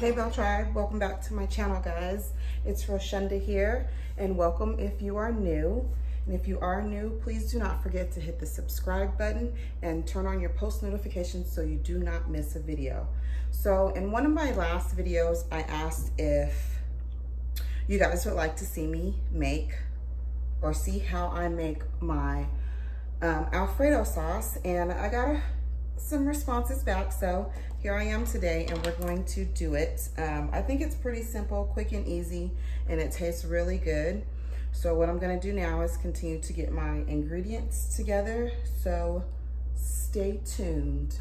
Hey BellTribe, welcome back to my channel guys. It's Roshunda here and welcome if you are new. And if you are new, please do not forget to hit the subscribe button and turn on your post notifications so you do not miss a video. So in one of my last videos, I asked if you guys would like to see me make or see how I make my um, Alfredo sauce and I got a, some responses back. So here I am today and we're going to do it. Um, I think it's pretty simple, quick and easy, and it tastes really good. So what I'm gonna do now is continue to get my ingredients together. So stay tuned.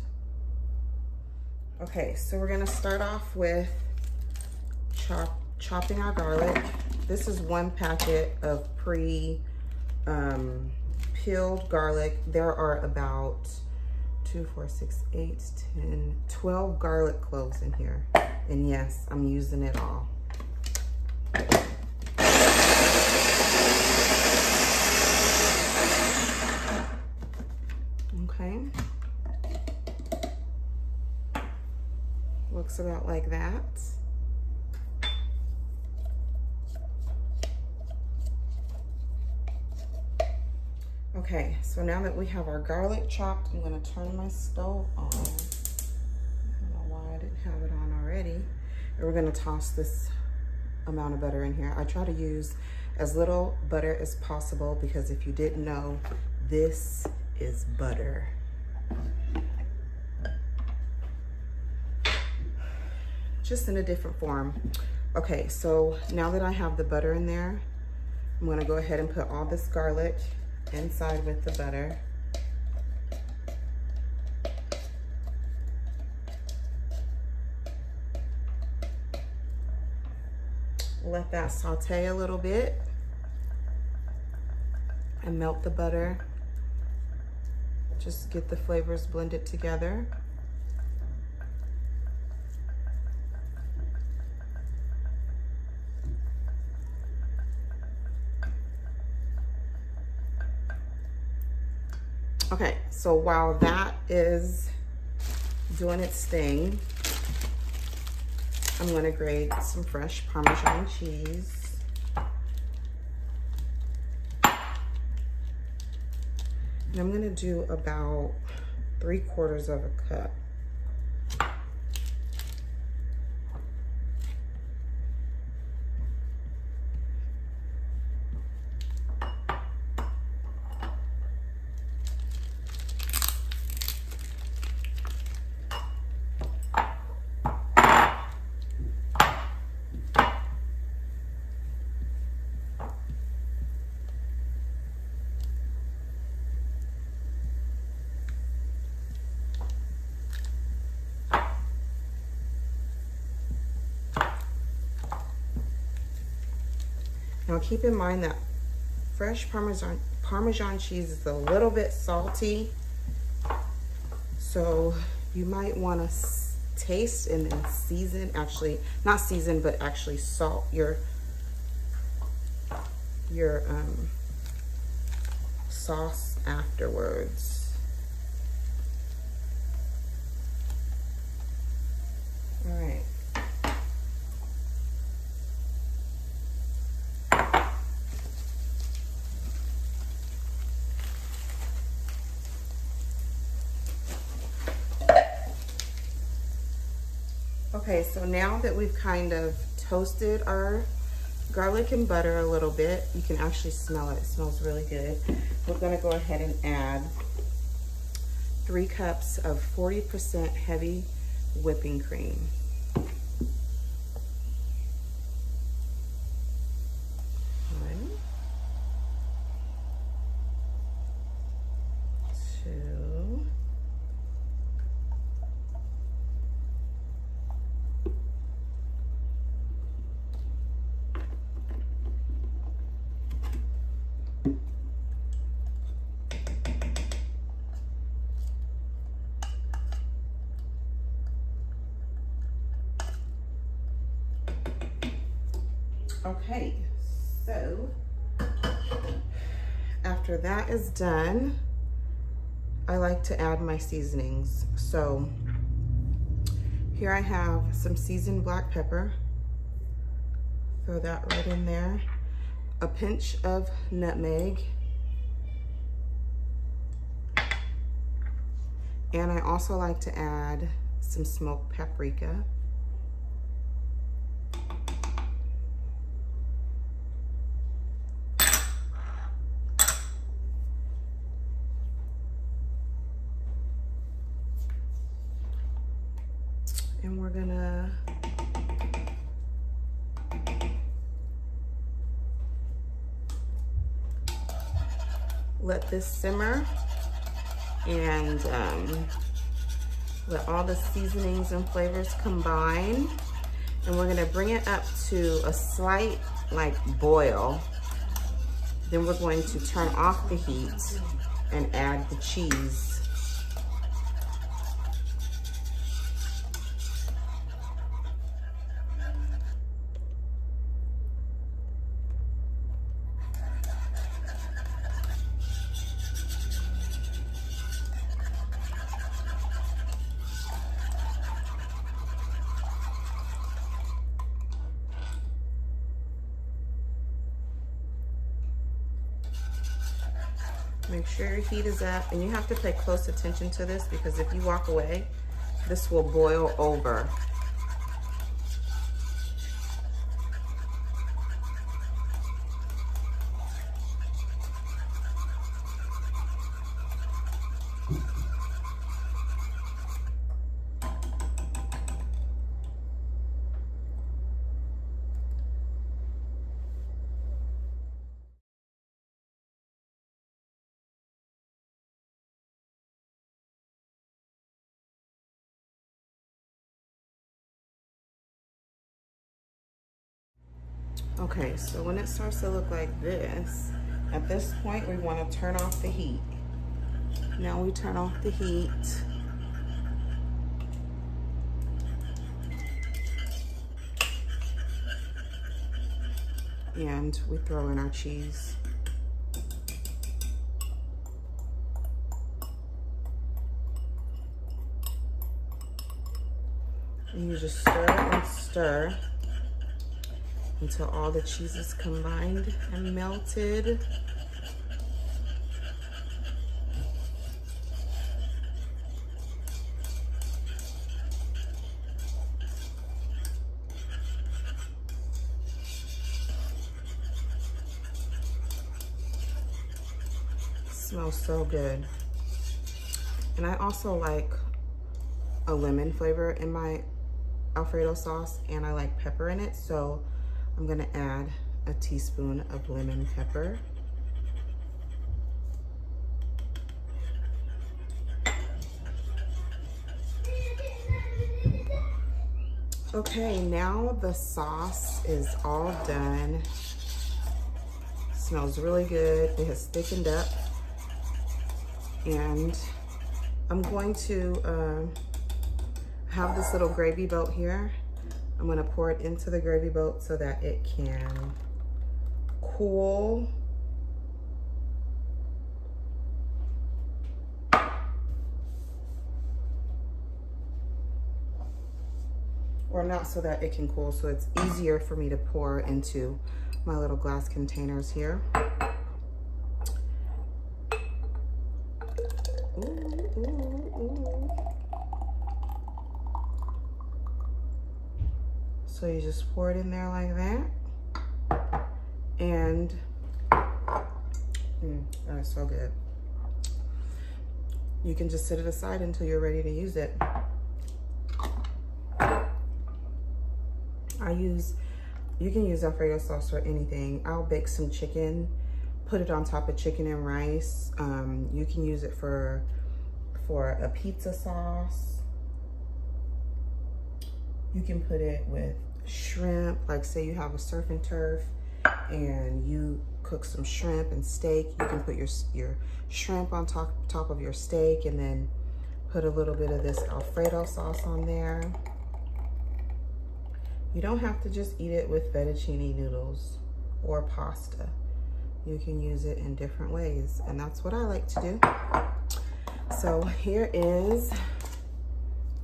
Okay, so we're gonna start off with chop, chopping our garlic. This is one packet of pre um, peeled garlic. There are about two, four, six, eight, 10, 12 garlic cloves in here. And yes, I'm using it all. Okay. Looks about like that. Okay, so now that we have our garlic chopped, I'm gonna turn my stove on. I don't know why I didn't have it on already. And we're gonna toss this amount of butter in here. I try to use as little butter as possible because if you didn't know, this is butter. Just in a different form. Okay, so now that I have the butter in there, I'm gonna go ahead and put all this garlic inside with the butter. Let that saute a little bit and melt the butter. Just get the flavors blended together. Okay, so while that is doing its thing, I'm gonna grate some fresh Parmesan cheese. And I'm gonna do about three quarters of a cup. Now keep in mind that fresh Parmesan, Parmesan cheese is a little bit salty. So you might want to taste and then season, actually, not season, but actually salt your, your um, sauce afterwards. All right. Okay, so now that we've kind of toasted our garlic and butter a little bit, you can actually smell it. It smells really good. We're gonna go ahead and add three cups of 40% heavy whipping cream. One, two, Okay, so after that is done, I like to add my seasonings. So Here I have some seasoned black pepper. Throw that right in there. A pinch of nutmeg. And I also like to add some smoked paprika. And we're gonna let this simmer and um, let all the seasonings and flavors combine. And we're gonna bring it up to a slight like boil. Then we're going to turn off the heat and add the cheese Make sure your heat is up and you have to pay close attention to this because if you walk away, this will boil over. Okay, so when it starts to look like this, at this point we want to turn off the heat. Now we turn off the heat. And we throw in our cheese. And you just stir and stir until all the cheese is combined and melted. smells so good. And I also like a lemon flavor in my Alfredo sauce and I like pepper in it. So I'm gonna add a teaspoon of lemon pepper. Okay, now the sauce is all done. Smells really good. It has thickened up. And I'm going to uh, have this little gravy boat here I'm gonna pour it into the gravy boat so that it can cool. Or not so that it can cool, so it's easier for me to pour into my little glass containers here. So you just pour it in there like that. And mm, that is so good. You can just set it aside until you're ready to use it. I use, you can use Alfredo sauce for anything. I'll bake some chicken, put it on top of chicken and rice. Um, you can use it for, for a pizza sauce. You can put it with shrimp, like say you have a surf and turf and you cook some shrimp and steak, you can put your, your shrimp on top, top of your steak and then put a little bit of this Alfredo sauce on there. You don't have to just eat it with fettuccine noodles or pasta. You can use it in different ways and that's what I like to do. So here is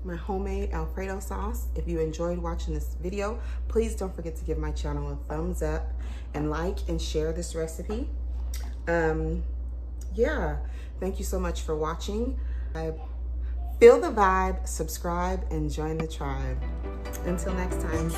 my homemade Alfredo sauce. If you enjoyed watching this video, please don't forget to give my channel a thumbs up and like and share this recipe. Um, yeah, thank you so much for watching. I feel the vibe, subscribe, and join the tribe. Until next time.